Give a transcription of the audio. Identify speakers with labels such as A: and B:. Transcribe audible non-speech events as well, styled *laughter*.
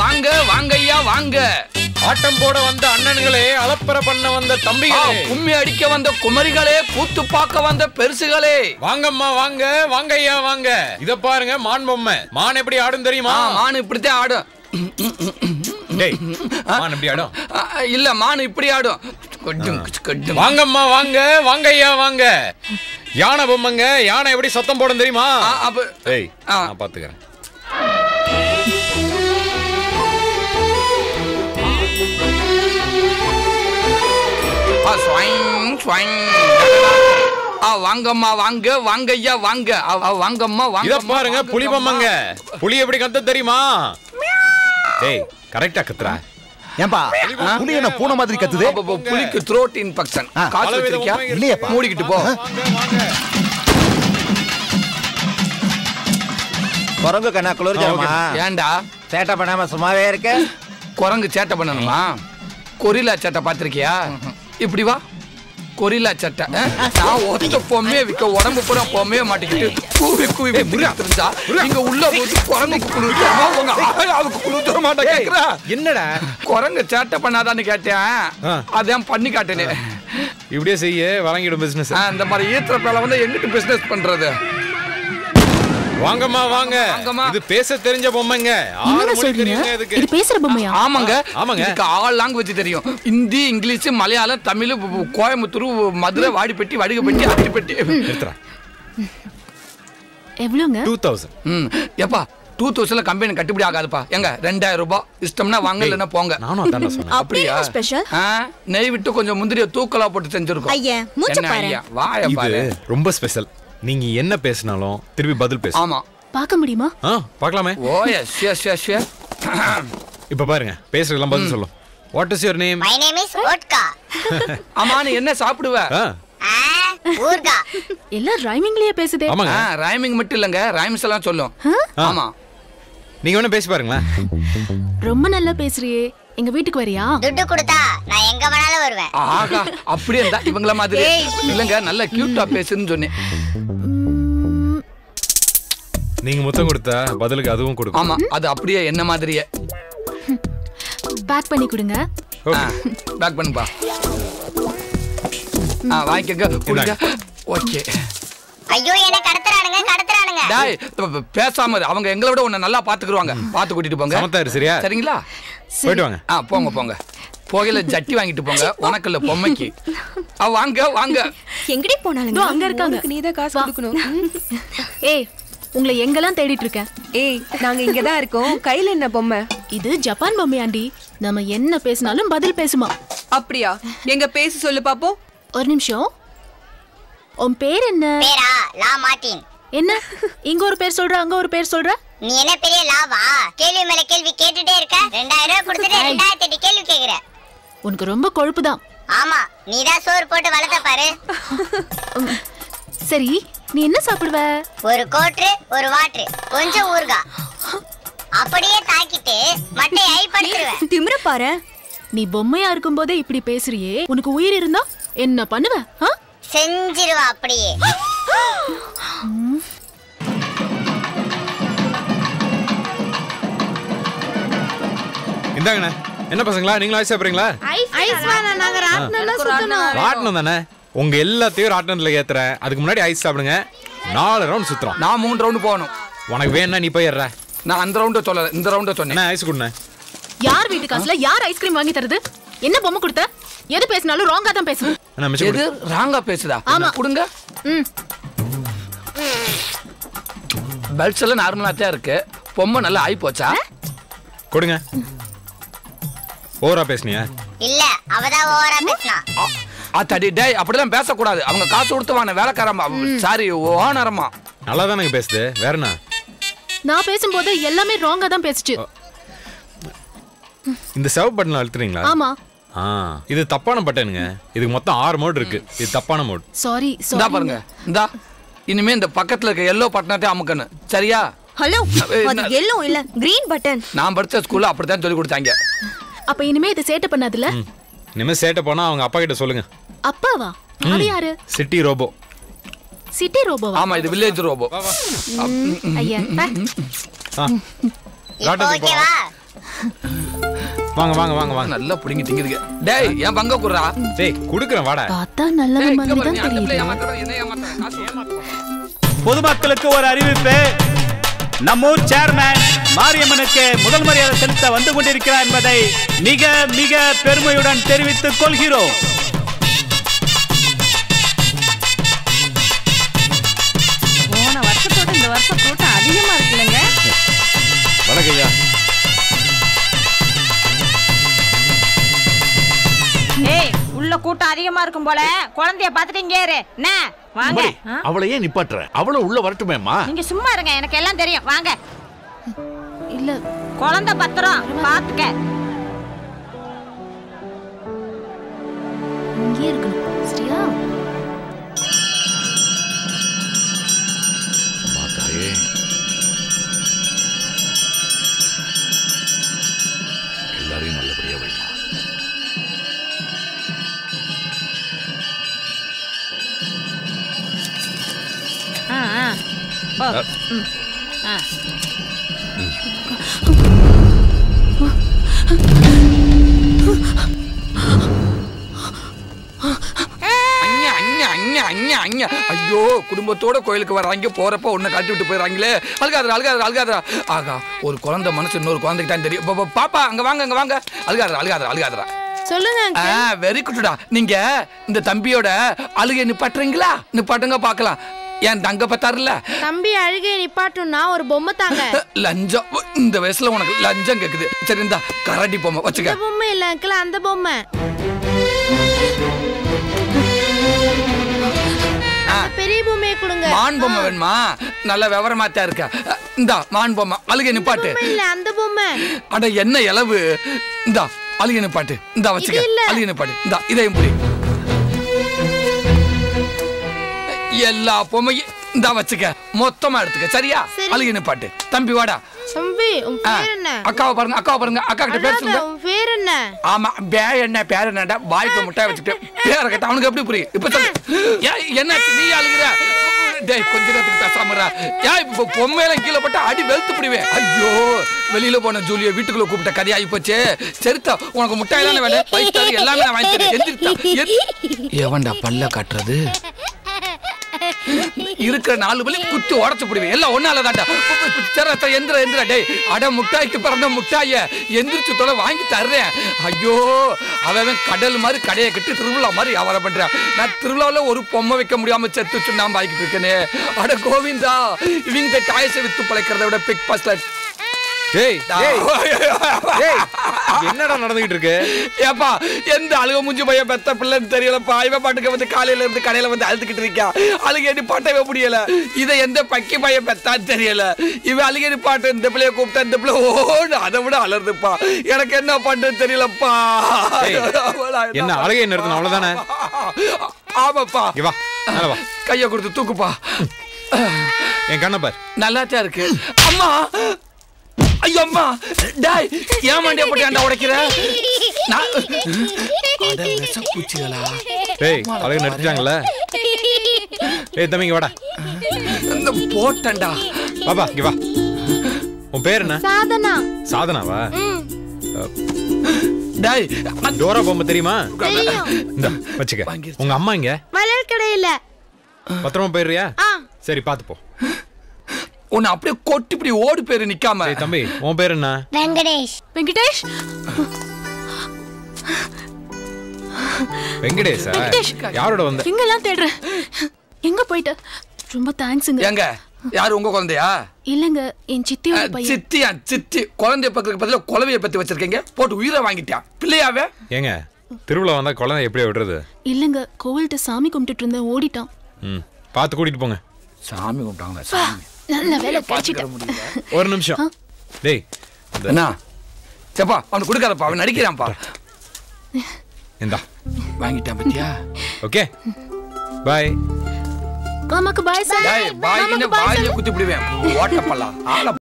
A: வாங்க வாங்க ஐயா வாங்க.
B: ஆட்டம் போட வந்த அண்ணன்களே அலப்பற பண்ண வந்த தம்பிகளே.
A: கும்மி அடிக்க வந்த குமரிகளே கூத்து பார்க்க வந்த பெருசுகளே.
B: வாங்கம்மா வாங்க வாங்க ஐயா வாங்க. இத பாருங்க மான் பொம்மை. மான் எப்படி ஆடும் தெரியுமா?
A: மான் இப்படித்தான் ஆடும்.
B: டேய் மான் எப்படி ஆடும்?
A: இல்ல மான் இப்படி ஆடும்.
B: வாங்கம்மா வாங்க வாங்க ஐயா வாங்க. யானை பொம்மைங்க யானை எப்படி சத்தம் போடும் தெரியுமா?
A: அப்ப.
B: நான் பாத்துக்கிறேன்.
A: வாங்கம்மா வாங்க வாங்க. ஐயா வாங்க வாங்கம்மா வாங்க
B: இத பாருங்க புலி பொம்மைங்க. புலி எப்படி கத்த தெரியுமா? டேய் கரெக்டா கத்துறா.
C: ஏன்பா புலி என்ன பூனை மாதிரி கத்துது?
A: புலிக்கு த்ரோட் இன்ஃபெக்ஷன் காசு வச்சிருக்கியா. மூடிக்கிட்டு போ.
D: குரங்கு கண்ணா குளிர்ஜாமா
A: ஏன்டா
D: சேட்டை பண்ணாம சும்மாவே இருக்க?
A: குரங்கு சேட்டை பண்ணணுமா? கொரில்லா சேட்டை பார்த்திருக்கியா? இப்படி வா. கொரில்லா சட்டை? நான் ஒத்த பொம்மையை விற்க உடம்பு பூரா பொம்மையை மாட்டிக்கிட்டு கூவி கூவி இருந்தா இங்க உள்ள போது குரங்குக்கு குளிர் தருமா? உங்க ஆயாவுக்கு குளிர் தர மாட்டா கேக்குறா?
B: என்னடா?
A: குரங்கு சேட்டை பண்ணாதான்னு கேட்டேன். அதான் பண்ணி காட்டேனே
B: இப்படியே செய்ய வழங்கிடும் பிசினஸ்
A: இந்த மாதிரி ஈத்திர பேல வந்து எங்கிட்டு பிசினஸ் பண்றது?
B: வாங்கம்மா வாங்க.
A: வாங்கம்மா.
B: இது பேச தெரிஞ்ச பொம்மைங்க. மணி
E: சொல்றீங்க? இது பேசுற பொம்மையா?
A: ஆமாங்க.
B: ஆமாங்க.
A: இதுக்கு ஆல் லாங்குவேஜ் தெரியும். ஹிந்தி இங்கிலீஷ் மலையாளம் தமிழ் கோயம்புத்தூர் மதுரை வாடிப்பட்டி வடுகப்பட்டி அத்திப்பட்டி.
B: எடுத்துறா.
E: எவ்வளவுங்க
B: டூ தௌசண்ட்
A: எப்பா டூ தௌசண்ட்ல கம்பெனி கட்டுப்படி ஆகாதுப்பா. எங்க? ரெண்டாயிரம் ரூபாய். இஷ்டம்னா வாங்க இல்லைன்னா போங்க.
B: நானும் அதான் சொன்னேன். *laughs*
A: அப்படியா?
F: என்ன special?
A: ஆ, நெய் விட்டு கொஞ்சம் முந்திரிய தூக்கலா போட்டு செஞ்சிருக்கோம்.
F: ஐயா,
A: என்ன
F: பாரு.
A: வாய
B: இது
A: பாரு.
B: ரொம்ப ஸ்பெஷல் நீங்க என்ன பேசினாலும் திருப்பி பதில் பேசு.
A: ஆமா.
E: பார்க்க முடியுமா?
B: ஆ பார்க்கலாமே.
A: Oh yes yes yes yes
B: இப்ப பாருங்க பேசுறதெல்லாம் பதில் சொல்லும் what is your name
G: My name is Vodka.
A: ஆமா நீ என்ன சாப்பிடுவ?
G: ஊர்கா.
E: எல்லாம் ரைமிங்லயே பேசுதே.
B: ஆமாங்க.
A: ரைமிங் மட்டும் இல்லங்க ரைம்ஸ் எல்லாம் சொல்லும். ஆமா.
B: நீங்க வேணா பேசி பாருங்களேன்.
E: ரொம்ப நல்லா பேசுறியே. எங்க வீட்டுக்கு வரியா?
G: துட்டு கொடுத்தா நான் எங்க வேணாலும் வருவேன்.
A: ஆகா அப்படியே இருந்தா இவங்கள மாதிரி. இல்லங்க நல்ல கியூட்டா பேசுன்னு சொன்னேன்.
B: நீங்க முத்தம் கொடுத்தா பதிலுக்கு அதுவும் கொடுக்கும்.
A: ஆமா அது அப்படியே என்ன மாதிரியே.
E: பேக் பண்ணி கொடுங்க.
A: பேக் பண்ணுப்பா. ஆ வாங்கிக்கங்க கொடுங்க. ஓகே
G: ஐயோ என்ன கடத்துறானுங்க கடத்துறானுங்க.
A: டாய் பேசாம இரு. அவங்க எங்களை விட உன்னை நல்லா பாத்துக்குருவாங்க பாத்து கூட்டிட்டு போங்க.
B: சரியா?
A: சரிங்களா?
B: போயிட்டு வாங்க.
A: ஆ போங்க போங்க. போகையில ஜட்டி வாங்கிட்டு போங்க. உனக்கு இல்ல பொம்மைக்கு. வாங்க வாங்க.
F: எங்கடி
E: இதோ அங்க இருக்காங்க.
F: உனக்கு நீதான் காசு. கொடுக்கணும். *laughs*
E: ஏய் உங்களை எங்கெல்லாம் தேடிட்டு இருக்கேன்?
F: ஏய் நாங்க இங்க தான் இருக்கோம். கையில என்ன பொம்மை?
E: இது ஜப்பான் பொம்மையாண்டி நம்ம என்ன பேசினாலும் பதில் பேசுமா?
F: அப்படியா? எங்க பேசி சொல்லு பாப்போம்.
E: ஒரு நிமிஷம். உன் பேர் என்ன?
G: பேரா லா மார்டின்
E: என்ன? இங்க ஒரு பேர் சொல்ற அங்க ஒரு பேர் சொல்ற?
G: நீ என்ன பெரிய லாவா? கேள்வி மேல கேள்வி கேட்டுட்டே இருக்க. ரெண்டாயிரத்தி எட்டு கேள்வி கேக்குற.
E: உனக்கு ரொம்ப கொழுப்பு தான்
G: ஆமா நீதான் சோறு போட்டு வளர்த்த பாரு.
E: சரி நீ என்ன சாப்பிடுவ?
G: ஒரு கோட்ரு ஒரு வாட்ரு கொஞ்சம் ஊர்கா அப்படியே தாக்கிட்டு மட்டை ஐ படுத்துருவேன்
F: திமிர பாரு.
E: நீ பொம்மையா இருக்கும்போதே இப்படி பேசுறியே. உனக்கு உயிர் இருந்தா என்ன பண்ணுவ?
G: செஞ்சிருவா அப்படியே.
B: இந்தாங்கண்ணே. என்ன பசங்களா? நீங்களும் ஐஸ் சாப்பிடுறீங்களா? ராட்டினம் தானே? உங்க எல்லாத்தையும் ராட்டினத்துல ஏத்துறேன். அதுக்கு முன்னாடி ஐஸ் சாப்பிடுங்க. நாலு ரவுண்ட் சுத்துறோம்.
A: நான் மூணு ரவுண்டு போகணும்.
B: உனக்கு வேணா நீ போயிடுற
A: நான் அந்த ரவுண்ட சொல்லல. இந்த ரவுண்ட சொன்னேன்.
B: என்ன ஐஸ் கொடுண்ணே
E: யார் வீட்டு காசுல யார் ஐஸ்கிரீம் வாங்கி தருது? என்ன பொம்மை கொடுத்த? எது பேசினாலும் ராங்கா தான்
B: மிச்சம்
A: எது. ராங்கா பேசுதா?
E: ஆமா.
A: கொடுங்க.
E: ம்.
A: பெல்ட்ஸ் எல்லாம் நார்மலா தான் இருக்கு. பொம்மை நல்லா ஆயி போச்சா?
B: கொடுங்க. ஓவரா பேசுனியா?
G: இல்ல அவதான் ஓவரா பேசினா.
A: அத்தடி டேய் அப்படிலாம் பேசக்கூடாது. அவங்க காசு கொடுத்து வாங்க வேலைக்காரம்மா. சாரி ஓனரம்மா.
B: நல்லா தானங்க பேசுது? வேற என்ன?
E: நான் பேசும்போது எல்லாமே ராங்கா தான் பேசுச்சு.
B: இந்த செவ் பட்டன் அழுத்துறீங்களா?
E: ஆமா.
B: ஆ இது தப்பான பட்டனுங்க இதுக்கு மொத்தம் ஆறு மோட் இருக்கு. இது தப்பான மோட்
E: சாரி
A: இந்தா பாருங்க. இந்தா இனிமே இந்த பக்கத்துல இருக்க எல்லோ பட்டனத்தை அமுக்கணும் சரியா?
F: ஹலோ அது எல்லோ இல்ல கிரீன் பட்டன்
A: நான் படிச்ச ஸ்கூல்ல அப்படித்தான் சொல்லி கொடுத்தாங்க.
E: அப்ப இனிமே இதை சேட்டை பண்ணாதுல
B: இனிமே சேட்டை போனா அவங்க அப்பா கிட்ட சொல்லுங்க.
E: அப்பாவா? அது யாரு?
B: சிட்டி ரோபோ.
E: சிட்டி ரோபோவா?
A: ஆமா இது வில்லேஜ் ரோபோ.
E: ஐயா
B: வாங்க வாங்க வாங்க வாங்க.
A: நல்லா புடிங்கி திங்குதுங்க. டேய் என் பங்க குடுறா.
B: டேய் குடுக்குறேன் வாடா.
E: பார்த்தா
A: இங்க
E: மாதிரி தான் தெரியுது.
H: பொதுமக்களுக்கு ஒரு அறிவிப்பு. நம்மூர் சேர்மேன் மாரியம்மனுக்கு முதல் மரியாதை செலுத்த வந்து கொண்டிருக்கிறார் என்பதை மிக மிக பெருமையுடன் தெரிவித்துக் கொள்கிறோம்.
I: கூட்டம் அதிகமா இருக்கும் போல. குழந்தைய பார்த்துட்டு இங்கே இரு. என்ன? வாங்க. ஆ?
C: அவளை ஏன் நிப்பாட்டுற. அவளும் உள்ள வரட்டுமேம்மா.
I: நீங்க சும்மா இருங்க எனக்கு எல்லாம் தெரியும். வாங்க.
E: இல்ல.
I: குழந்தை பத்திரம் பாத்துக்க.
E: இங்கே இருக்கணும். சரியா?
C: அம்மா தாயே. எல்லாரையும் நல்லபடியா வைமா.
A: ஐயோ குடும்பத்தோட கோயிலுக்கு வர்றாங்க. போறப்ப உன்னை கட்டி விட்டு போயிடறாங்களே. அழுகாதரா அழுகாதரா அழுகாதரா ஆகா ஒரு குழந்தை மனசு இன்னொரு குழந்தைக்கு தான் தெரியும் பாப்பா அங்க வாங்க அங்க வாங்க. அழுகாதரா அழுகாதரா அழுகாதரா
E: சொல்லுங்க
A: வெரி குட்டுடா நீங்க இந்த தம்பியோட அழுகை நிப்பாட்டுறீங்களா? நிப்பாட்டுங்க பார்க்கலாம். என் தங்க பத்தாருல
J: தம்பி அழுகை நிப்பாட்டும்னா ஒரு பொம்மை தாங்க. *laughs*
A: லஞ்சம். இந்த வயசுல உனக்கு லஞ்சம் கேக்குது. சரி இந்தா கரடி பொம்மை வச்சுக்க.
J: பொம்மை இல்ல அங்கிள் அந்த பொம்மை. பெரிய பொம்மையை கொடுங்க.
A: மான் பொம்மை வேணுமா? நல்ல விவரமா தான் இருக்க. இந்தா மான் பொம்மை அழுகை நிப்பாட்டு.
J: இல்ல அந்த பொம்மை.
A: அட என்ன இளவு? இந்தா அழுகை நிப்பாட்டு. இந்தா வச்சுக்க. அழுகை நிப்பாட்டு. இந்தா இதையும் புடி. எல்லா பொம்மையும் இந்தா வச்சுக்க. மொத்தமா எடுத்துக்க. சரியா?
J: சரி.
A: அழுகை நிப்பாட்டு தம்பி வாடா.
J: தம்பி என்ன?
A: அக்காவை பாருங்க அக்காவை பாருங்க. அக்கா கிட்ட பேர் சொல்லுங்க.
J: பேர் என்ன?
A: ஆமா பேர் என்ன பேர் என்னடா? வாய்ப்பு முட்டாய் வச்சுட்டு பேரை கேட்ட. அவனுக்கு எப்படி புரியும்? இப்ப சொல்லு. என்னாச்சு நீ அழுகுற. டேய் கொஞ்ச நேரத்துக்கு பேசாமறா ஏன் இப்ப பொம்மையில கீழே போட்டு அடி வெளுத்து பிடிவேன். ஐயோ வெளியில போன ஜூலிய வீட்டுக்குள்ள கூப்பிட்ட கதையாகி போச்சு. சரித்தா உனக்கு முட்டாய் தானே வேலை பைசா எல்லாமே நான் வாங்கி தரேன். எந்திரித்தா. எந்தி- எவன்டா பல்ல காட்டுறது. இருக்கிற நாலு வழி குத்து உடச்சு பிடிவேன். எல்லாம் ஒன்னால தான்டா சரி எந்திர எந்திர டே அட முட்டாய்க்கு பிறந்த முட்டாய எந்திரிச்சு தொலை வாங்கி தர்றேன். ஐயோ அவன் கடல் மாதிரி கடையை கட்டி திருவிழா மாதிரி வியாபாரம் பண்றேன் நான் திருவிழாவில் ஒரு பொம்மை வைக்க முடியாம செத்து சுண்ணாம்பு ஆகிட்டு இருக்கேனே. அட கோவிந்தா இவங்க டாய்ஸை வித்து பழைக்கிறத விட பிக் பாஸ்ல
B: டேய் என்னடா நடந்துகிட்டு இருக்கு?
A: ஏப்பா எந்த அழுக முஞ்சி பையன் பெத்த பிள்ளைன்னு தெரியலப்பா இவன் பாட்டுக்கு வந்து காலையில இருந்து கடையில வந்து அழுதுகிட்டு இருக்கா. அழுகை பாட்டவே முடியல. இதை எந்த பக்கி பையன் பெத்தான்னு தெரியல. இவன் அழுகை பாட்டு இந்த பிள்ளைய கூப்பிட்டா இந்த பிள்ளை ஓடு அதை விட அலறுதுப்பா எனக்கு என்ன பண்றது தெரியலப்பா.
B: என்ன அழுகையை நிறுத்தணும் அவ்வளவுதானே?
A: ஆமாப்பா.
B: வா.
A: கைய கொடுத்து தூக்குப்பா.
B: என் கண்ணை பார்.
A: நல்லாத்தான் இருக்கு. அம்மா அம்மா. டேய் ஏன் மண்டிய போட்டு ஏன்டா உடைக்கிற? *laughs* நான் அட விஷப்பூச்சிகளா
B: டேய் அழகு நிறுத்திட்டாங்கல்ல *laughs* ஏய் தம்பி இங்க வாடா.
A: இந்த போட்டண்டா
B: பாப்பா இங்க வா. உன் பேர் என்ன?
J: சாதனா.
B: சாதனாவா?
A: டேய்
B: டோரா பொம்மை தெரியுமா? இந்த வச்சுக்க. உங்க அம்மா இங்க
J: மலர் கடையில.
B: பத்திரமா போயிடுறியா? சரி பாத்து போ.
A: உன்னை அப்படியே கொட்டி இப்படி ஓடி பேரு நிக்காம.
B: டேய் தம்பி உன் பேர் என்ன?
G: வெங்கடேஷ்.
E: வெங்கடேஷ்?
B: வெங்கடேஷா?
E: வெங்கடேஷ்.
B: யாரோட வந்த?
E: எங்கெல்லாம் தேடுறேன் எங்க போயிட்ட? ரொம்ப தேங்க்ஸுங்க.
A: ஏங்க யாரு உங்க குழந்தையா?
E: இல்லங்க என் சித்தியோட பையன்.
A: சித்தியா சித்தி. குழந்தைய பக்கத்துக்கு பதிலா குழவைய பத்தி வச்சிருக்கீங்க. போட்டு உயிரை வாங்கிட்டான் பிள்ளையாவே?
B: ஏங்க திருவிழா வந்தா குழந்தை எப்படி விடுறது?
E: இல்லங்க கோவில்கிட்ட சாமி கும்பிட்டுட்டு இருந்தேன் ஓடிட்டான்.
B: ம் பார்த்து கூட்டிட்டு போங்க.
A: சாமி கும்பிட்டாங்க சாமி.
E: நல்ல வேலை
A: பாத்துக்கிற
E: கிடைச்சிட்டேன்
A: முடியல. *laughs*
B: ஒரு நிமிஷம். டேய்
A: என்ன செப்பா அவனுக்கு கொடுக்காதப்பா அவன் நடிக்கிறான்ப்பா.
B: இந்தா
A: வாங்கிட்டான் பத்தியா?
B: ஓகே. பாய்.
E: மாமாக்கு பாய் சார்.
A: டேய் வாயின்னு வாயில குத்தி விடுவேன் ஓட்டப்பல்லாம் ஆள